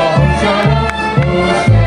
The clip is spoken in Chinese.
红色